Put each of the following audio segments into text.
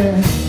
Yeah.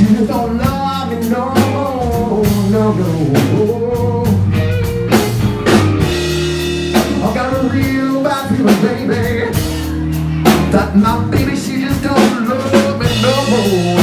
You don't love me no more, no, no. I got a real bad feeling, baby, that my baby, she just don't love me no more.